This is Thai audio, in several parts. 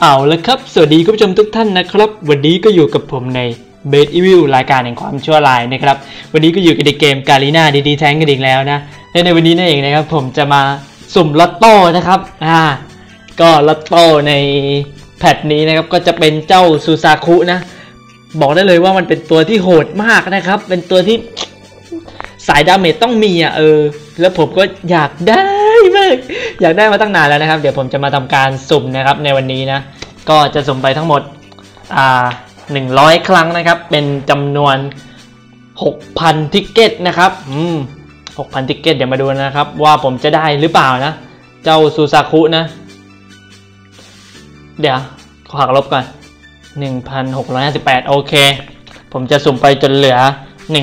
เอาละครับ สวัสดีคุณผู้ชมทุกท่านนะครับ วันนี้ก็อยู่กับผมใน b a d Evil รายการแห่งความชั่วร้ายนะครับ วันนี้ก็อยู่กับเกม Garena DDTank กันอีกแล้วนะและในวันนี้นั่นเองนะครับผมจะมาสุ่มลอตโต้นะครับอ่าก็ลอตโต้ใน patch นี้นะครับก็จะเป็นเจ้าซูซาคุนะ บอกได้เลยว่ามันเป็นตัวที่โหดมากนะครับ เป็นตัวที่สาย damage ต้องมีอะเออ แล้วผมก็อยากได้ มาก อยากได้มาตั้งนานแล้วนะครับ เดี๋ยวผมจะมาทำการสุ่มนะครับในวันนี้นะ ก็จะสุ่มไปทั้งหมดอ่าหนึ่งร้อยครั้งนะครับ เป็นจำนวนหกพัน ticket นะครับอืมหกพัน ticket เดี๋ยวมาดูนะครับ ว่าผมจะได้หรือเปล่านะ เจ้าซูซาคุนะ เดี๋ยวขอหักลบก่อน1,658โอเค ผมจะสุ่มไปจนเหลือ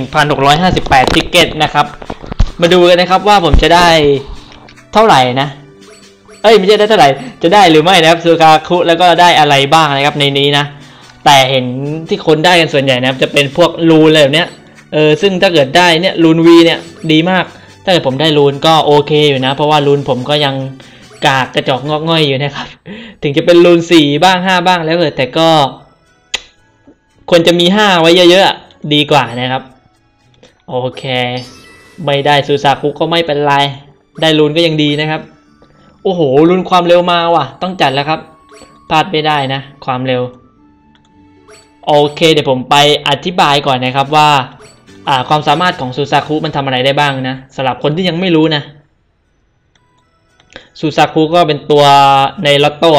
1,658 ticket นะครับ มาดูกันนะครับว่าผมจะได้ เท่าไหร่นะ เอ้ยไม่ใช่ได้เท่าไหร่ จะได้หรือไม่นะครับซูคาคุแล้วก็ได้อะไรบ้างนะครับในนี้นะ แต่เห็นที่คนได้กันส่วนใหญ่นะครับ จะเป็นพวกรูนอะไรแบบเนี้ย เออซึ่งถ้าเกิดได้เนี่ยรูนวีเนี่ยดีมาก ถ้าเกิดผมได้รูนก็โอเคอยู่นะ เพราะว่ารูนผมก็ยังกากกระจอกงอกง่อยอยู่นะครับ ถึงจะเป็นรูนสี่บ้างห้าบ้างแล้วเกิดแต่ก็ควรจะมีห้าไว้เยอะๆดีกว่านะครับ โอเค ไม่ได้ซูซาคุก็ไม่เป็นไร ได้รูนก็ยังดีนะครับ โอ้โหรูนความเร็วมาว่ะ ต้องจัดแล้วครับพลาดไม่ได้นะ ความเร็ว โอเค เดี๋ยวผมไปอธิบายก่อนนะครับว่าอ่าความสามารถของซูซาคุมันทำอะไรได้บ้างนะสำหรับคนที่ยังไม่รู้นะซูซาคุก็เป็นตัวในลอตโต้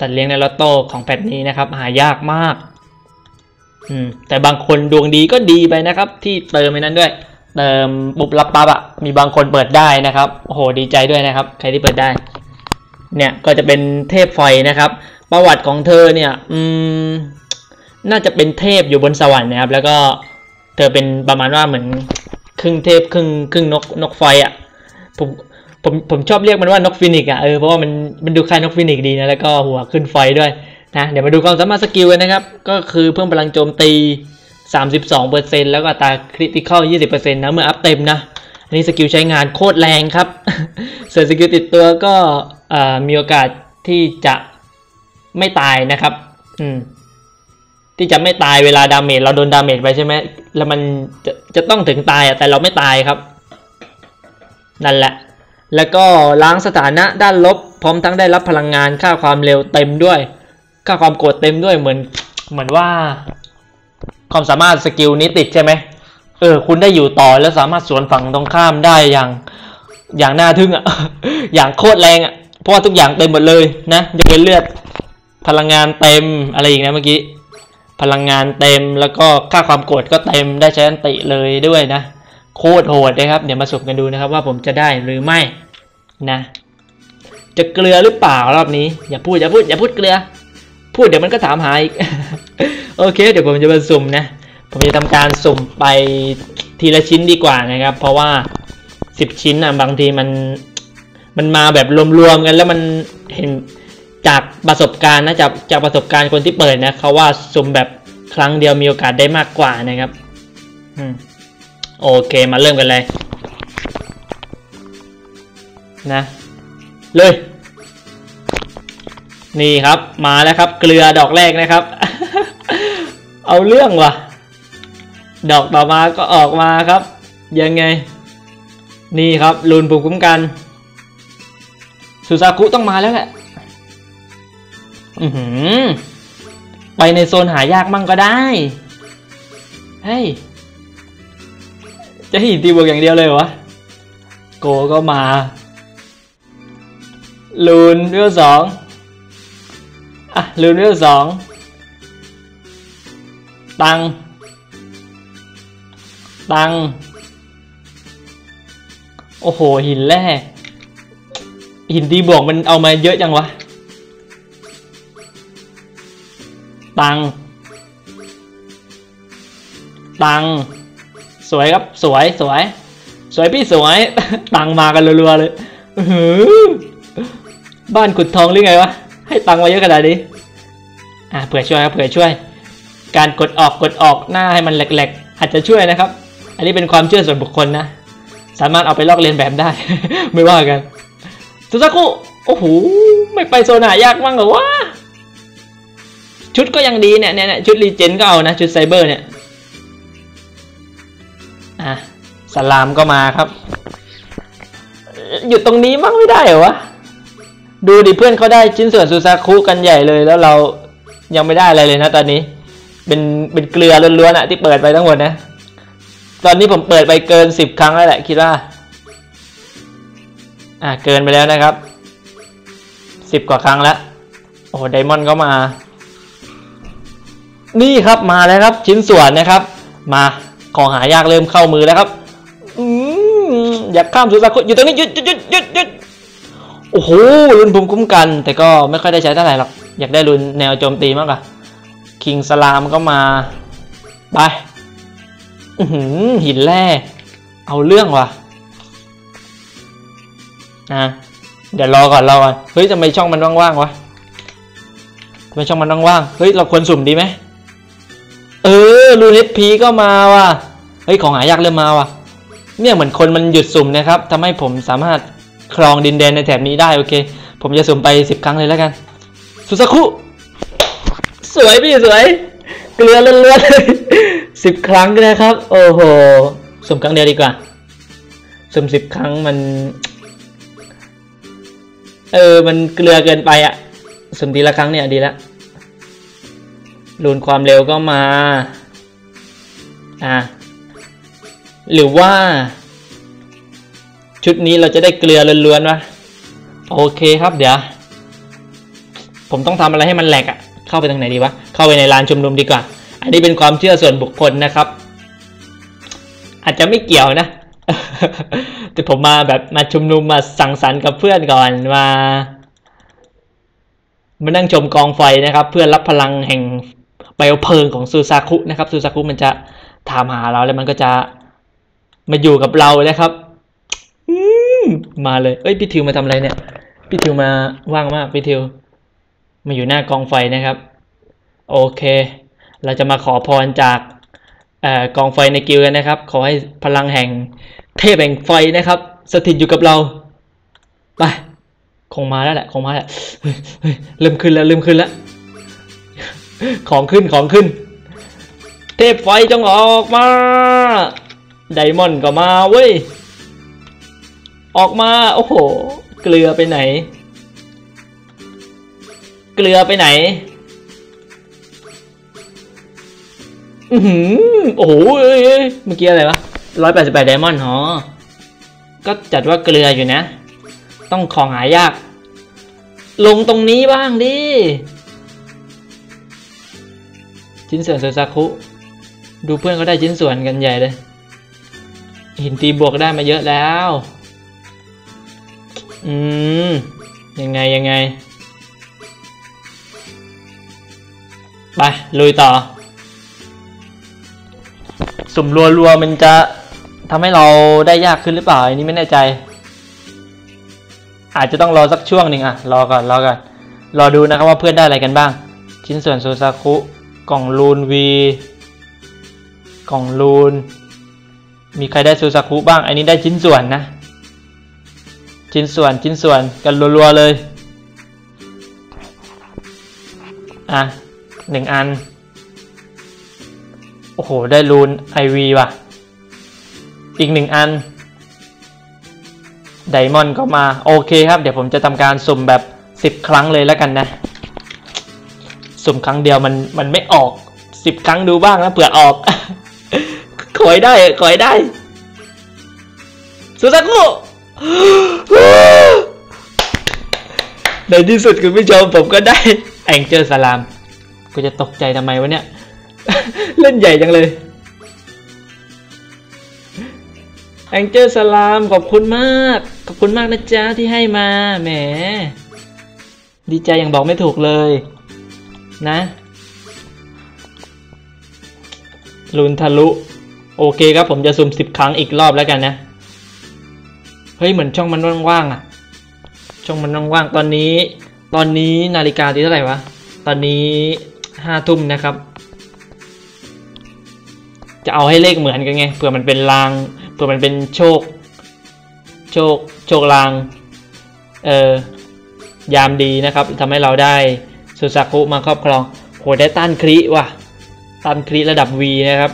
สัตว์เลี้ยงในลอตโต้ของแพทนี้นะครับ หายากมาก อืมแต่บางคนดวงดีก็ดีไปนะครับ ที่เติมไปนั้นด้วย เติมปุ๊บรับปั๊บอะมีบางคนเปิดได้นะครับโอ้โหดีใจด้วยนะครับ ใครที่เปิดได้ เนี่ยก็จะเป็นเทพไฟนะครับ ประวัติของเธอเนี่ยอืมน่าจะเป็นเทพอยู่บนสวรรค์นะครับ แล้วก็เธอเป็นประมาณว่าเหมือนครึ่งเทพครึ่งครึ่งนกนกไฟอะ่ะผมผมผมชอบเรียกมันว่านก phoenix อะเออเพราะว่ามันมันดูคล้ายนก phoenix ดีนะแล้วก็หัวขึ้นไฟด้วยนะเดี๋ยวมาดูความสามารถ skill กันนะครับ ก็คือเพิ่มพลังโจมตี 32%แล้วก็ค่า critical 20%นะเมื่อ up เต็มนะ อันนี้ skill ใช้งานโคตรแรงครับ ส่วน skill ติดตัวก็มีโอกาสที่จะไม่ตายนะครับ อืม ที่จะไม่ตายเวลา damage เราโดน damage ไปใช่ไหม แล้วมันจะจะต้องถึงตายอะแต่เราไม่ตายครับ นั่นแหละ แล้วก็ล้างสถานะด้านลบ พร้อมทั้งได้รับพลังงานค่าความเร็วเต็มด้วย ค่าความโกรธเต็มด้วยเหมือน เหมือนว่า ความสามารถ skill นี้ติดใช่ไหมเออ คุณได้อยู่ต่อแล้วสามารถสวนฝั่งตรงข้ามได้อย่าง อย่างน่าทึ่งอะ อย่างโคตรแรงอะ เพราะว่าทุกอย่างเต็มหมดเลยนะยกเว้นเลือด พลังงานเต็มอะไรอีกนะเมื่อกี้ พลังงานเต็มแล้วก็ค่าความโกรธก็เต็มได้ใช้ ulti เลยด้วยนะ โคตรโหดนะครับ เดี๋ยวมาสุ่มกันดูนะครับว่าผมจะได้หรือไม่นะ จะเกลือหรือเปล่ารอบนี้ อย่าพูดอย่าพูดอย่าพูดเกลือ พูดเดี๋ยวมันก็ถามหาอีก โอเค เดี๋ยวผมจะมาสุ่มนะ ผมจะทำการสุ่มไปทีละชิ้นดีกว่านะครับ เพราะว่าสิบชิ้นอะบางทีมันมันมาแบบรวมๆกันแล้วมันเห็นจากประสบการณ์นะจากจากประสบการณ์คนที่เปิดนะเขาว่าสุ่มแบบครั้งเดียวมีโอกาสได้มากกว่านะครับอืมโอเคมาเริ่มกันเลย นะ เลย นี่ครับมาแล้วครับ เกลือดอกแรกนะครับ เอาเรื่องว่ะ ดอกต่อมาก็ออกมาครับ ยังไง นี่ครับลูนภูมิคุ้มกันสุซากุต้องมาแล้วแหละอือหือไปในโซนหายากมั่งก็ได้เฮ้ยจะหินตีบวกอย่างเดียวเลยวะโกก็มาลูนเวลสอง อะลูนเวลสองตัง ตัง โอ้โห หินแร่หินตีบวกมันเอามาเยอะจังวะ ตัง ตัง สวยครับ สวย สวย สวยพี่สวย ตังมากันรัวๆเลย บ้านขุดทองหรือไงวะ ให้ตังมาเยอะขนาดนี้อะเผื่อช่วยครับเผื่อช่วย การกดออกกดออกหน้าให้มันแหลกๆ อาจจะช่วยนะครับ อันนี้เป็นความเชื่อส่วนบุคคลนะ สามารถเอาไปลอกเลียนแบบได้ ไม่ว่ากันสุซากุโอ้โหไม่ไปโซนหายากมั้งเหรอวะชุดก็ยังดีเนี่ยเนี่ยเนี่ยชุดรีเจนก็เอานะ ชุดไซเบอร์เนี่ยอะสลามก็มาครับหยุดตรงนี้มั้งไม่ได้เหรอวะ ดูดิเพื่อนเขาได้ชิ้นส่วนซูซาคุกันใหญ่เลยแล้วเรายังไม่ได้อะไรเลยนะตอนนี้ เป็นเป็นเกลือล้วนๆอะที่เปิดไปทั้งหมดนะ ตอนนี้ผมเปิดไปเกินสิบครั้งแล้วแหละคิดว่า อะเกินไปแล้วนะครับสิบกว่าครั้งแล้ว โอ้ไดมอนด์ก็มา นี่ครับมาแล้วครับ ชิ้นส่วนนะครับ มาของหายากเริ่มเข้ามือแล้วครับ อืมอยากข้ามสุสาคุอยู่ตรงนี้หยุดหยุดหยุด โอ้โหรุนภูมิคุ้มกัน แต่ก็ไม่ค่อยได้ใช้เท่าไหร่หรอก อยากได้รุนแนวโจมตีมากกว่าคิงสลามก็มา ไปอื้อหือหินแร่ เอาเรื่องว่ะนะเดี๋ยวรอก่อนรอก่อน เฮ้ยทำไมช่องมันว่างๆวะทำไมช่องมันว่างๆเฮ้ยเราควรสุ่มดีไหมเออรูนเอพีก็มาว่ะ เฮ้ยของหายากเริ่มมาว่ะ เนี่ยเหมือนคนมันหยุดสุ่มนะครับทำให้ผมสามารถ ครองดินแดนในแถบนี้ได้โอเค ผมจะสุ่มไปสิบครั้งเลยแล้วกัน สุสาคุสวยพี่สวย เกลือเลือดเลยสิบครั้งนะครับ โอ้โหสุ่มครั้งเดียวดีกว่าสุ่มสิบครั้งมัน เออ มันเกลือเกินไปอะสุ่มทีละครั้งเนี่ยดีแล้วรูนความเร็วก็มา อะหรือว่า ชุดนี้เราจะได้เกลือล้วนๆวะโอเคครับเดี๋ยว ผมต้องทำอะไรให้มันแหลกอะเข้าไปตรงไหนดีวะ เข้าไปในลานชุมนุมดีกว่า อันนี้เป็นความเชื่อส่วนบุคคลนะครับ อาจจะไม่เกี่ยวนะ แต่ผมมาแบบมาชุมนุมมาสังสรรค์กับเพื่อนก่อนมามานั่งชมกองไฟนะครับ เพื่อรับพลังแห่งเปลวเพลิงของซูซาคุนะครับซูซาคุมันจะถามหาเราแล้วมันก็จะมาอยู่กับเรานะครับ มาเลย เอ้ยพี่ทิวมาทำอะไรเนี่ย พี่ทิวมาว่างมากพี่ทิว มาอยู่หน้ากองไฟนะครับ โอเค เราจะมาขอพรจากอกองไฟในกิลกันนะครับ ขอให้พลังแห่งเทพแห่งไฟนะครับ สถิตอยู่กับเรา ไป คงมาแล้วแหละ คงมาแล้วเฮ้ยเฮ้ยเริ่มขึ้นแล้วเริ่มขึ้นแล้ว ของขึ้นของขึ้น เทพไฟจงออกมา ไดมอนด์ก็มาเว้ย ออกมา โอ้โห เกลือไปไหน เกลือไปไหน อือหือ โอ้โหเมื่อกี้อะไรวะร้อยแปดสิบแปดไดมอนด์หอก็จัดว่าเกลืออยู่นะ ต้องของหายาก ลงตรงนี้บ้างดิ ชิ้นส่วนโซซาคุดูเพื่อนเขาได้ชิ้นส่วนกันใหญ่เลย หินตีบวกได้มาเยอะแล้ว อืม ยังไงยังไง ไป ลุยต่อ สุ่มรัวๆมันจะทำให้เราได้ยากขึ้นหรือเปล่า อันนี้ไม่แน่ใจ อาจจะต้องรอสักช่วงหนึ่งอะรอก่อน รอก่อน รอดูนะครับว่าเพื่อนได้อะไรกันบ้าง ชิ้นส่วนโซซาคุ กล่องลูนวีกล่องลูน มีใครได้โซซาคุบ้าง อันนี้ได้ชิ้นส่วนนะ ชิ้นส่วนชิ้นส่วนกันรัวๆเลย อะหนึ่งอัน โอ้โห ได้รูนไอวีว่ะ อีกหนึ่งอัน ไดมอนด์ก็มา โอเคครับ เดี๋ยวผมจะทำการสุ่มแบบสิบ10 ครั้งเลยแล้วกันนะ สุ่มครั้งเดียวมันมันไม่ออกสิบครั้งดูบ้างนะเผื่อออก ขอยได้ขอยได้สุสากุ ในที่สุดคุณผู้ชมผมก็ได้แองเจอสลาม กูจะตกใจทำไมวะเนี่ย เล่นใหญ่จังเลย แองเจอสลามขอบคุณมาก ขอบคุณมากนะจ๊ะที่ให้มา แหม ดีใจอย่างบอกไม่ถูกเลย นะลุนทะลุ โอเคครับผมจะซุ่มสิบครั้งอีกรอบแล้วกันนะ เฮ้ยเหมือนช่องมันว่างๆอะ ช่องมันว่างๆตอนนี้ ตอนนี้นาฬิกาที่เท่าไหร่วะ ตอนนี้ห้าทุ่มนะครับ จะเอาให้เลขเหมือนกันไงเผื่อมันเป็นลางเผื่อมันเป็นโชค โชคโชคลาง เออยามดีนะครับทำให้เราได้สุสาคุมาครอบครองโหได้ต้านคริว่ะต้านคริระดับ V นะครับ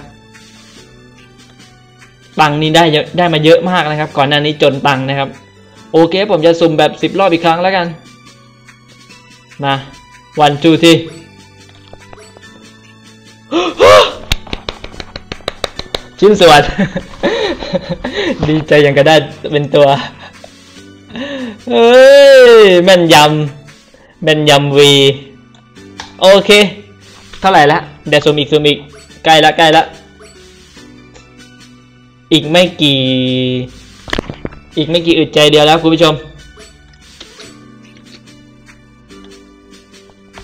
ตังนี้ได้ได้มาเยอะมากนะครับ ก่อนหน้านี้จนตังนะครับ โอเคผมจะสุ่มแบบสิบรอบอีกครั้งแล้วกัน มาวันจูทีชิ้นส่วน ดีใจยังก็ได้เป็นตัวเฮ้ยแม่นยำแม่นยำวีโอเค เท่าไหร่ละเดี๋ยวซูมอีกซูมอีกใกล้ละใกล้ละ อีกไม่กี่ อีกไม่กี่อึดใจเดียวแล้วคุณผู้ชม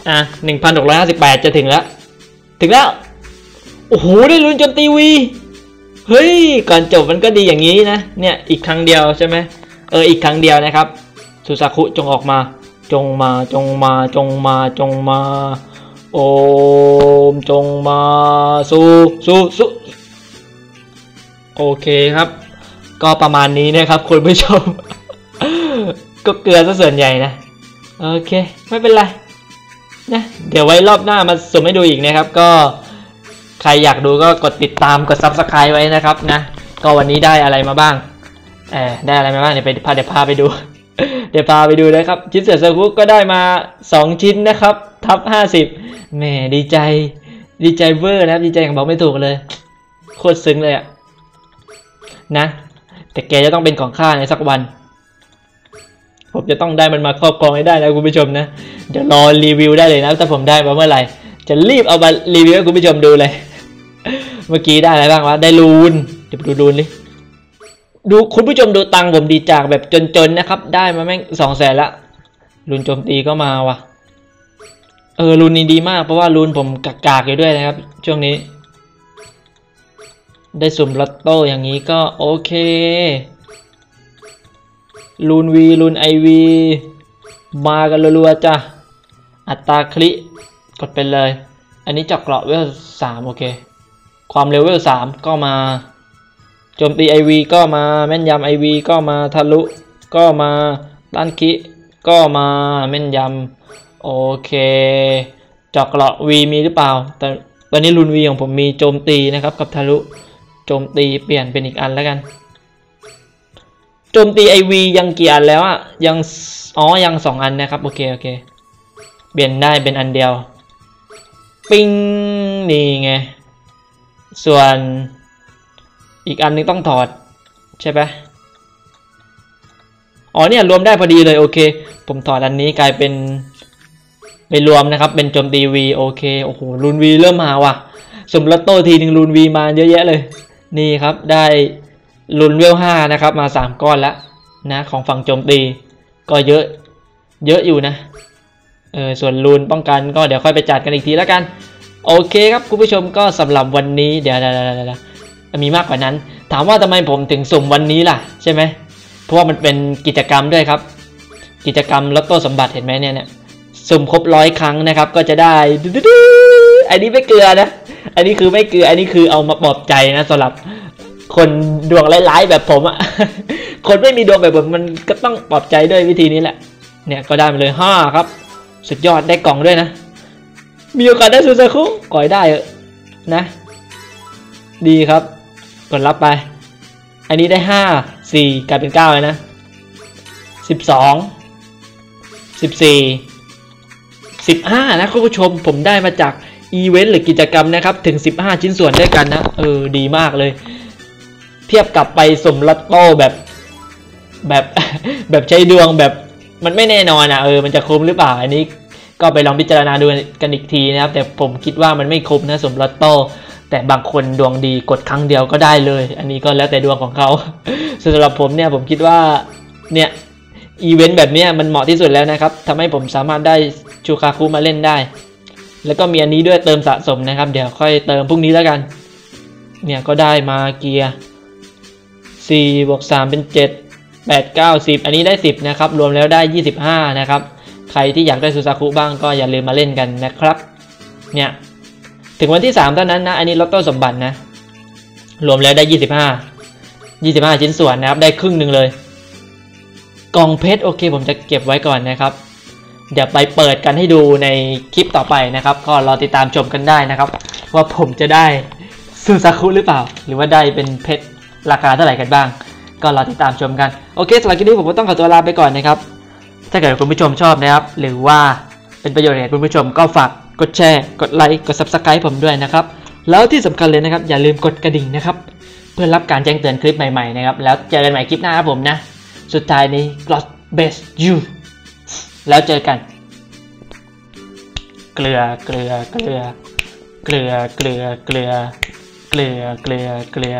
อะหนึ่งพันหกร้อยห้าสิบแปดจะถึงแล้ว ถึงแล้ว โอ้โห ได้ลุ้นจนตีวี เฮ้ย ก่อนจบมันก็ดีอย่างนี้นะ เนี่ย อีกครั้งเดียวใช่ไหม เออ อีกครั้งเดียวนะครับ สุสาคุจงออกมา จงมา จงมา จงมา จงมา โอม จงมา สู้สู้สู้ โอเคครับ ก็ประมาณนี้นะครับคุณผู้ชม ก็เกลือซะส่วนใหญ่นะ โอเค ไม่เป็นไรนะเดี๋ยวไว้รอบหน้ามาสุ่มให้ดูอีกนะครับ ก็ใครอยากดูก็กดติดตามกด subscribe ไว้นะครับนะ ก็วันนี้ได้อะไรมาบ้างเออได้อะไรมาบ้างเดี๋ยวไปพาเดี๋ยวพาไปดู เดี๋ยวพาไปดูนะครับ ชิ้นเสือสกุกก็ได้มา 2 ชิ้นนะครับทับ50แหมดีใจ ดีใจเวอร์นะครับ ดีใจอย่างบอกไม่ถูกเลย โคตรซึ้งเลยอะ นะ แต่แกจะต้องเป็นของข้าในสักวัน ผมจะต้องได้มันมาครอบครองให้ได้นะคุณผู้ชมนะ เดี๋ยวรอรีวิวได้เลยนะ ถ้าผมได้มาเมื่อไหร่ จะรีบเอามารีวิวให้คุณผู้ชมดูเลย เมื่อกี้ได้อะไรบ้างวะ ได้ rune เดี๋ยวไปดู rune ดิดูคุณผู้ชมดูตังค์ผมดีจากแบบจนๆนะครับ ได้มาแม่งสองแสนละลูนโจมตีก็มาว่ะ เออลูนนี้ดีมากเพราะว่าลูนผมกากๆอยู่ด้วยนะครับ ช่วงนี้ ได้สุ่มลอตโต้อย่างนี้ก็โอเค ลูนวีลูนไอวีมากันรัวๆจ้ะ อัตราคลิกดไปเลย อันนี้จาะเกราะเวลสามโอเค ความเร็วเวลสามก็มา โจมตีไอวีก็มาแม่นยำไอวีก็มาทะลุ ก็มาต้านคิก็มาแม่นยำโอเคจาะเกราะวีมีหรือเปล่า แต่ตอนนี้รุนวีของผมมีโจมตีนะครับกับทะลุ โจมตีเปลี่ยนเป็นอีกอันแล้วกัน โจมตีไอวียังกี่อันแล้วอะยังอ๋อยังสองอันนะครับโอเคโอเคเปลี่ยนได้เป็นอันเดียว ปิ้งนี่ไง ส่วนอีกอันนึงต้องถอด ใช่ปะอ๋อเนี่ยรวมได้พอดีเลยโอเค ผมถอดอันนี้กลายเป็นไปรวมนะครับ เป็นโจมตีวีโอเค โอ้โหรูนวีเริ่มมาว่ะ สมรโต้ทีหนึ่งรูนวีมาเยอะแยะเลย นี่ครับได้รูนเวลห้านะครับมาสามก้อนแล้วนะของฝั่งโจมตีก็เยอะเยอะอยู่นะเออส่วนรูนป้องกันก็เดี๋ยวค่อยไปจัดกันอีกทีแล้วกัน โอเคครับคุณผู้ชมก็สำหรับวันนี้เดี๋ยวเดี๋ยวเดี๋ยวมีมากกว่านั้น ถามว่าทำไมผมถึงสุ่มวันนี้ล่ะใช่ไหมเพราะว่ามันเป็นกิจกรรมด้วยครับ กิจกรรมลอตโต้สมบัติเห็นไหมเนี่ยเนี่ยสุ่มครบร้อยครั้งนะครับ ก็จะได้ดูดูดู อันนี้ไม่เกลือนะ อันนี้คือไม่เกลือ อันนี้คือเอามาปลอบใจนะสำหรับคนดวงร้ายๆแบบผมอะคนไม่มีดวงแบบผมมันก็ต้องปลอบใจด้วยวิธีนี้แหละ เนี่ยก็ได้มาเลยห้าครับ สุดยอดได้กล่องด้วยนะ มีโอกาสได้ซูซาคุก่อยได้เออนะ ดีครับ กดรับไป อันนี้ได้ห้าสี่กลายเป็นเก้าเลยนะสิบสองสิบสี่สิบห้านะคุณผู้ชมผมได้มาจาก อีเวนต์หรือกิจกรรมนะครับ ถึง 15 ชิ้นส่วนด้วยกันนะ เออ ดีมากเลย เทียบกับไปสมลัตโต้แบบแบบแบบใช้ดวงแบบมันไม่แน่นอนอะเออมันจะคุ้มหรือเปล่า อันนี้ก็ไปลองพิจารณาดูกันอีกทีนะครับ แต่ผมคิดว่ามันไม่คุ้มนะสมลัตโต้แต่บางคนดวงดีกดครั้งเดียวก็ได้เลย อันนี้ก็แล้วแต่ดวงของเขาสำหรับผมเนี่ยผมคิดว่าเนี่ยอีเวนต์แบบนี้มันเหมาะที่สุดแล้วนะครับทำให้ผมสามารถได้ชูคาคุมาเล่นได้ แล้วก็มีอันนี้ด้วยเติมสะสมนะครับ เดี๋ยวค่อยเติมพรุ่งนี้แล้วกัน เนี่ยก็ได้มาเกียร์4บวก3เป็น 7 8 9 10 อันนี้ได้ 10 นะครับ รวมแล้วได้ 25 นะครับ ใครที่อยากได้ซูซาคุบ้างก็อย่าลืมมาเล่นกันนะครับ เนี่ย ถึงวันที่ 3 เท่านั้นนะ อันนี้ลอตโต้สมบัตินะ รวมแล้วได้ 25 25 ชิ้นส่วนนะครับ ได้ครึ่งหนึ่งเลย กล่องเพชรโอเค ผมจะเก็บไว้ก่อนนะครับ เดี๋ยวไปเปิดกันให้ดูในคลิปต่อไปนะครับ ก็รอติดตามชมกันได้นะครับ ว่าผมจะได้ซูซาคุหรือเปล่า หรือว่าได้เป็นเพชรราคาเท่าไหร่กันบ้าง ก็รอติดตามชมกัน โอเคสำหรับคลิปนี้ผมก็ต้องขอตัวลาไปก่อนนะครับ ถ้าเกิดคุณผู้ชมชอบนะครับ หรือว่าเป็นประโยชน์แก่คุณผู้ชมก็ฝากกดแชร์ กดไลค์ กด subscribe ผมด้วยนะครับ แล้วที่สำคัญเลยนะครับ อย่าลืมกดกระดิ่งนะครับ เพื่อรับการแจ้งเตือนคลิปใหม่ๆนะครับ แล้วเจอกันใหม่คลิปหน้าครับผมนะ สุดท้ายนี้ God bless you แล้วเจอกัน เกลือเกลือเกลือเกลือเกลือเกลือเกลือเกลือเกลือ